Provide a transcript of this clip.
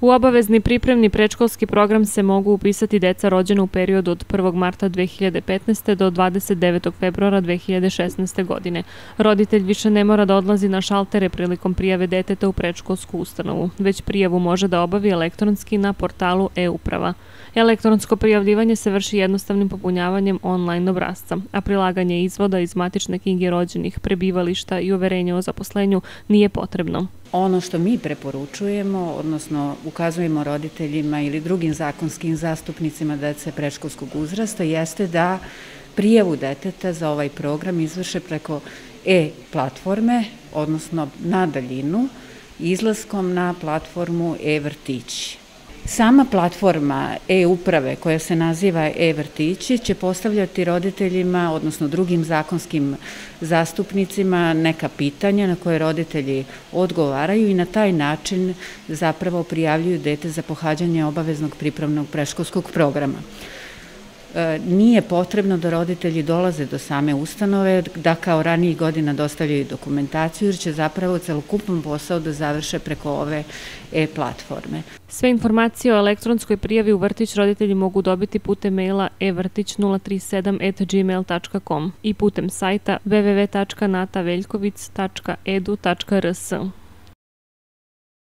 U obavezni pripremni predškolski program se mogu upisati deca rođena u periodu od 1. marta 2015. do 29. februara 2016. godine. Roditelj više ne mora da odlazi na šaltere prilikom prijave deteta u predškolsku ustanovu, već prijavu može da obavi elektronski na portalu e-uprava. Elektronsko prijavljivanje se vrši jednostavnim popunjavanjem online obrazca, a prilaganje izvoda iz matične knjige rođenih, prebivališta i uverenja o zaposlenju nije potrebno. Ono što mi preporučujemo, odnosno ukazujemo roditeljima ili drugim zakonskim zastupnicima dece preškolskog uzrasta, jeste da prijavu deteta za ovaj program izvrše preko e-platforme, odnosno na daljinu, izlaskom na platformu e-vrtići. Sama platforma e-uprave koja se naziva e-vrtići će postavljati roditeljima, odnosno drugim zakonskim zastupnicima neka pitanja na koje roditelji odgovaraju i na taj način zapravo prijavljuju dete za pohađanje obaveznog pripravnog preškolskog programa. E, nije potrebno da roditelji dolaze do same ustanove, da kao ranijih godina dostavljaju dokumentaciju, jer će zapravo celokupan posao da završe preko ove e-platforme. Sve informacije o elektronskoj prijavi u vrtić roditelji mogu dobiti putem maila evrtić037.gmail.com i putem sajta www.nataveljkovic.edu.rs.